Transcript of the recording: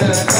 Yes, sir.